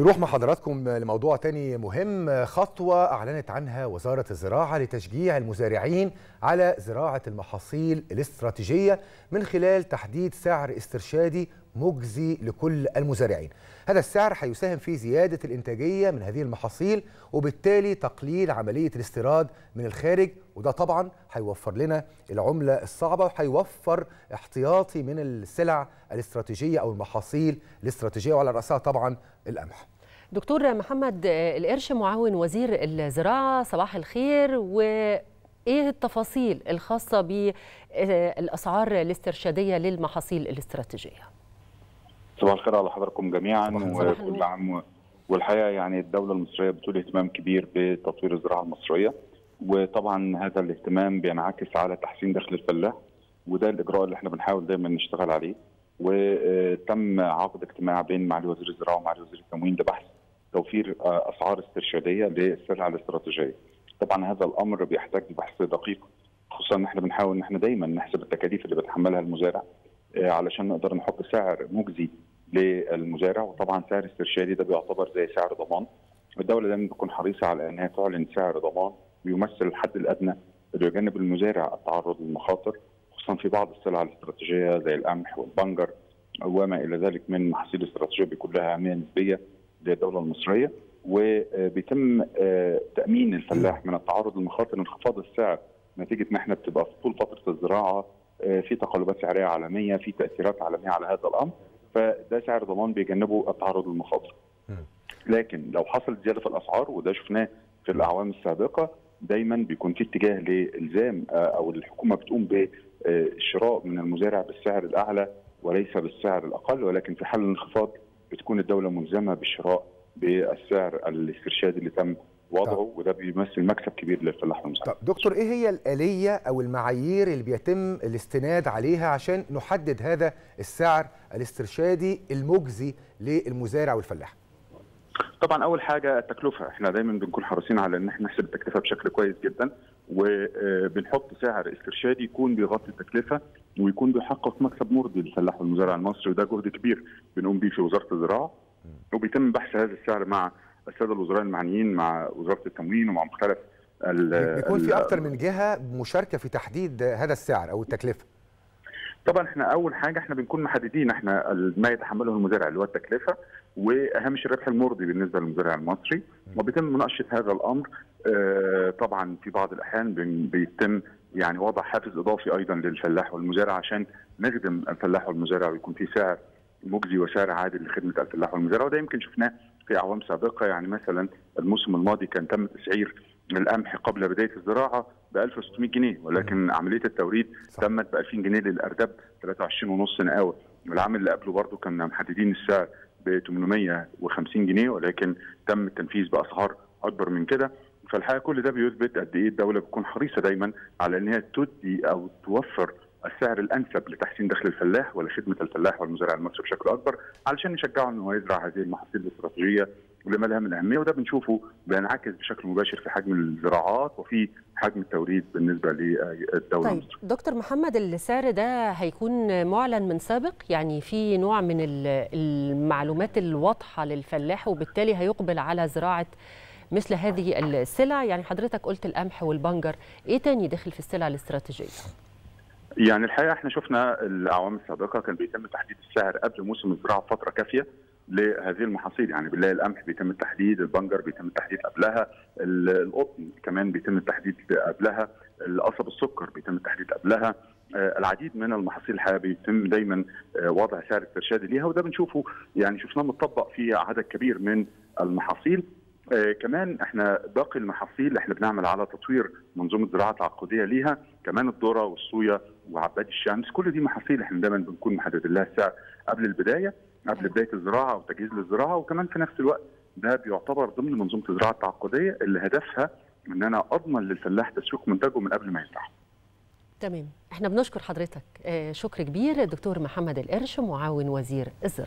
نروح مع حضراتكم لموضوع تاني مهم خطوة أعلنت عنها وزارة الزراعة لتشجيع المزارعين على زراعة المحاصيل الاستراتيجية من خلال تحديد سعر استرشادي مجزي لكل المزارعين. هذا السعر هيساهم في زيادة الإنتاجية من هذه المحاصيل وبالتالي تقليل عملية الاستيراد من الخارج وده طبعا هيوفر لنا العملة الصعبة وهيوفر احتياطي من السلع الاستراتيجية أو المحاصيل الاستراتيجية وعلى رأسها طبعا القمح. دكتور محمد القرش معاون وزير الزراعة صباح الخير. وإيه التفاصيل الخاصة بالأسعار الاسترشادية للمحاصيل الاستراتيجية؟ صباح الخير على حضراتكم جميعا وكل عام والحقيقة يعني الدولة المصرية بتولي اهتمام كبير بتطوير الزراعة المصرية وطبعا هذا الاهتمام بينعكس على تحسين دخل الفلاح وده الإجراء اللي إحنا بنحاول دايما نشتغل عليه وتم عقد اجتماع بين معالي وزير الزراعه ومعالي وزير التموين لبحث توفير أسعار استرشادية للسلع الاستراتيجية. طبعا هذا الأمر بيحتاج لبحث دقيق خصوصا إن إحنا بنحاول إن إحنا دايما نحسب التكاليف اللي بيتحملها المزارع علشان نقدر نحط سعر مجزي للمزارع وطبعا سعر استرشادي ده بيعتبر زي سعر ضمان. الدولة دايما بتكون حريصة على إنها تعلن سعر ضمان بيمثل الحد الأدنى اللي يجنب المزارع التعرض للمخاطر خصوصا في بعض السلع الاستراتيجية زي القمح والبنجر وما إلى ذلك من محاصيل استراتيجية بيكون لها اهميه نسبيه للدوله المصرية. وبيتم تأمين الفلاح من التعرض للمخاطر انخفاض السعر نتيجة ان إحنا بتبقى في طول فترة الزراعة في تقلبات سعرية عالمية في تأثيرات عالمية على هذا الأمر. فده سعر ضمان بيجنبه التعرض للمخاطر. لكن لو حصلت زيادة في الأسعار وده شفناه في الأعوام السابقة دايما بيكون في اتجاه لإلزام أو الحكومة بتقوم بالشراء من المزارع بالسعر الأعلى وليس بالسعر الأقل ولكن في حال الانخفاض بتكون الدولة ملزمة بالشراء بالسعر الاسترشادي اللي تم وضعه طب. وده بيمثل مكسب كبير للفلاح والمزارع. طب دكتور إيه هي الآلية أو المعايير اللي بيتم الاستناد عليها عشان نحدد هذا السعر الاسترشادي المجزي للمزارع والفلاح؟ طبعا أول حاجة التكلفة إحنا دايما بنكون حريصين على إن إحنا نحسب التكلفة بشكل كويس جدا وبنحط سعر استرشادي يكون بيغطي التكلفة ويكون بيحقق مكسب مرضي للفلاح والمزارع المصري وده جهد كبير بنقوم بيه في وزارة الزراعة وبيتم بحث هذا السعر مع الساده الوزراء المعنيين مع وزاره التموين ومع مختلف بيكون في أكثر من جهة مشاركة في تحديد هذا السعر أو التكلفة. طبعا إحنا أول حاجة إحنا بنكون محددين إحنا ما يتحمله المزارع اللي هو التكلفة وهامش الربح المرضي بالنسبة للمزارع المصري. وبيتم مناقشة هذا الأمر آه طبعا في بعض الأحيان بيتم يعني وضع حافز إضافي أيضا للفلاح والمزارع عشان نخدم الفلاح والمزارع ويكون في سعر مجزي وسعر عادل لخدمة الفلاح والمزارع وده يمكن شفناه في أعوام سابقة يعني مثلا الموسم الماضي كان تم تسعير القمح قبل بداية الزراعة ب 1600 جنيه ولكن عملية التوريد صح. تمت ب 2000 جنيه للارداب 23 ونص نقاوة. والعام اللي قبله برضه كنا محددين السعر ب 850 جنيه ولكن تم التنفيذ بأسعار أكبر من كده. فالحقيقة كل ده بيثبت قد إيه الدولة بتكون حريصة دايما على ان هي تدي أو توفر السعر الأنسب لتحسين دخل الفلاح ولخدمة الفلاح والمزارع المصري بشكل أكبر علشان نشجعه إنه يزرع هذه المحاصيل الاستراتيجية ولما لها من أهمية وده بنشوفه بينعكس بشكل مباشر في حجم الزراعات وفي حجم التوريد بالنسبة للدولة طيب المصرية. دكتور محمد السعر ده هيكون معلن من سابق؟ يعني في نوع من المعلومات الواضحة للفلاح وبالتالي هيقبل على زراعة مثل هذه السلع؟ يعني حضرتك قلت القمح والبنجر إيه تاني داخل في السلع الاستراتيجية؟ يعني الحقيقة إحنا شفنا الأعوام السابقة كان بيتم تحديد السعر قبل موسم الزراعة بفترة كافية لهذه المحاصيل. يعني بنلاقي القمح بيتم التحديد البنجر بيتم التحديد قبلها القطن كمان بيتم التحديد قبلها القصب السكر بيتم التحديد قبلها. العديد من المحاصيل الحقيقة بيتم دايما وضع سعر استرشادي ليها وده بنشوفه يعني شفناه متطبق في عدد كبير من المحاصيل. آه كمان إحنا باقي المحاصيل إحنا بنعمل على تطوير منظومة زراعة تعاقديه ليها كمان الذرة والصويا وعباد الشمس كل دي محاصيل إحنا دايما بنكون محددين لها السعر قبل البداية قبل بداية الزراعة أو تجهيز للزراعة وكمان في نفس الوقت ده بيعتبر ضمن منظومة الزراعة التعاقديه اللي هدفها إن أنا أضمن للفلاح تسويق منتجه من قبل ما يزرعه. تمام إحنا بنشكر حضرتك آه شكر كبير الدكتور محمد القرش معاون وزير الزراعة.